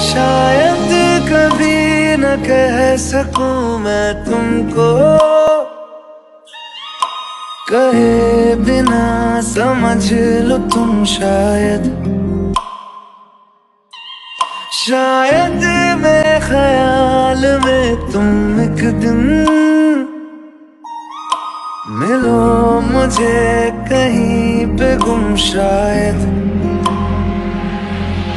शायद कभी न कह सकूँ मैं तुमको। कहे बिना समझ लो तुम शायद। शायद मेरे ख्याल में तुम एक दिन मिलो मुझे कहीं पे गुम शायद।